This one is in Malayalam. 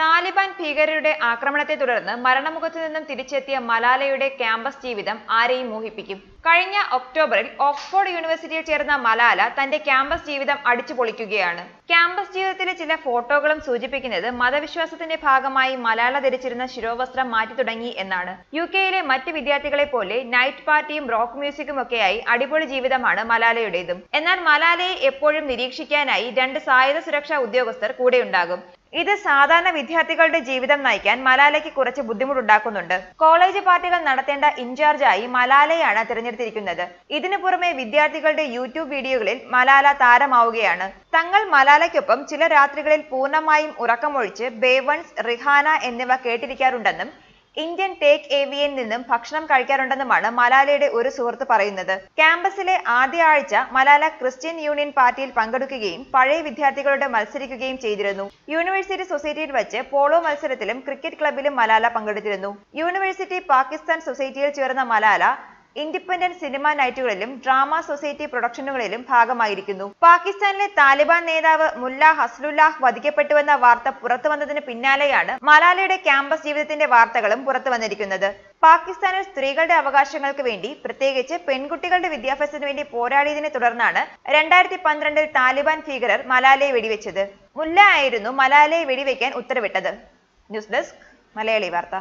താലിബാൻ ഭീകരരുടെ ആക്രമണത്തെ തുടർന്ന് മരണമുഖത്തു നിന്നും തിരിച്ചെത്തിയ മലാലയുടെ ക്യാമ്പസ് ജീവിതം ആരെയും മോഹിപ്പിക്കും. കഴിഞ്ഞ ഒക്ടോബറിൽ ഓക്സ്ഫോർഡ് യൂണിവേഴ്സിറ്റിയിൽ ചേർന്ന മലാല തന്റെ ക്യാമ്പസ് ജീവിതം അടിച്ചു പൊളിക്കുകയാണ്. ക്യാമ്പസ് ജീവിതത്തിലെ ചില ഫോട്ടോകളും സൂചിപ്പിക്കുന്നത് മതവിശ്വാസത്തിന്റെ ഭാഗമായി മലാല ധരിച്ചിരുന്ന ശിരോവസ്ത്രം മാറ്റി തുടങ്ങി എന്നാണ്. യു കെയിലെ മറ്റ് വിദ്യാർത്ഥികളെ പോലെ നൈറ്റ് പാർട്ടിയും റോക്ക് മ്യൂസിക്കും ഒക്കെയായി അടിപൊളി ജീവിതമാണ് മലാലയുടേതും. എന്നാൽ മലാലയെ എപ്പോഴും നിരീക്ഷിക്കാനായി രണ്ട് സായുധ സുരക്ഷാ ഉദ്യോഗസ്ഥർ കൂടെയുണ്ടാകും. ഇത് സാധാരണ വിദ്യാർത്ഥികളുടെ ജീവിതം നയിക്കാൻ മലാലയ്ക്ക് കുറച്ച് ബുദ്ധിമുട്ടുണ്ടാക്കുന്നുണ്ട്. കോളേജ് പാർട്ടികൾ നടത്തേണ്ട ഇൻചാർജായി മലാലയാണ് തിരഞ്ഞെടുത്തിരിക്കുന്നത്. ഇതിനു പുറമെ വിദ്യാർത്ഥികളുടെ യൂട്യൂബ് വീഡിയോകളിൽ മലാല താരമാവുകയാണ്. തങ്ങൾ മലാലയ്ക്കൊപ്പം ചില രാത്രികളിൽ പൂർണമായും ഉറക്കമൊഴിച്ച് ബേവൺസ് റിഹാന എന്നിവ കേട്ടിരിക്കാറുണ്ടെന്നും ഇന്ത്യൻ ടേക്ക് ഏവിയൻ നിന്നും ഭക്ഷണം കഴിക്കാറുണ്ടെന്നുമാണ് മലാലയുടെ ഒരു സുഹൃത്ത് പറയുന്നത്. ക്യാമ്പസിലെ ആദ്യ ആഴ്ച മലാല ക്രിസ്ത്യൻ യൂണിയൻ പാർട്ടിയിൽ പങ്കെടുക്കുകയും പഴയ വിദ്യാർത്ഥികളോട് മത്സരിക്കുകയും ചെയ്തിരുന്നു. യൂണിവേഴ്സിറ്റി സൊസൈറ്റിയിൽ വെച്ച് പോളോ മത്സരത്തിലും ക്രിക്കറ്റ് ക്ലബിലും മലാല പങ്കെടുത്തിരുന്നു. യൂണിവേഴ്സിറ്റി പാകിസ്ഥാൻ സൊസൈറ്റിയിൽ ചേർന്ന മലാല ഇൻഡിപെൻഡന്റ് സിനിമ നൈറ്റുകളിലും ഡ്രാമ സൊസൈറ്റി പ്രൊഡക്ഷനുകളിലും ഭാഗമായിരിക്കുന്നു. പാകിസ്ഥാനിലെ താലിബാൻ നേതാവ് മുല്ല ഹസ്ലുല്ലാഹ് വധിക്കപ്പെട്ടുവെന്ന വാർത്ത പുറത്തു വന്നതിന് പിന്നാലെയാണ് മലാലയുടെ ക്യാമ്പസ് ജീവിതത്തിന്റെ വാർത്തകളും പുറത്തു വന്നിരിക്കുന്നത് പാകിസ്ഥാനിൽ സ്ത്രീകളുടെ അവകാശങ്ങൾക്ക് വേണ്ടി പ്രത്യേകിച്ച് പെൺകുട്ടികളുടെ വിദ്യാഭ്യാസത്തിന് വേണ്ടി പോരാടിയതിനെ തുടർന്നാണ് രണ്ടായിരത്തി പന്ത്രണ്ടിൽ താലിബാൻ ഭീകരർ മലാലയെ വെടിവെച്ചത്. മുല്ല ആയിരുന്നു മലാലയെ വെടിവെക്കാൻ ഉത്തരവിട്ടത്. ന്യൂസ് ഡെസ്ക് മലയാളി വാർത്ത.